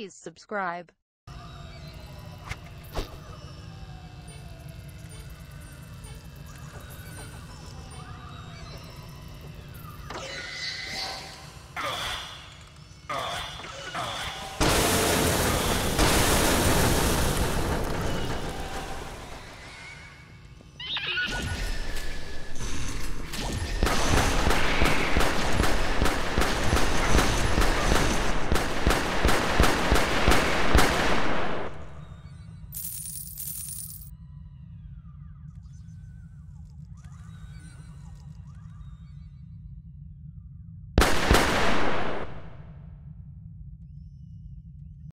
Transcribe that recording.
Please subscribe.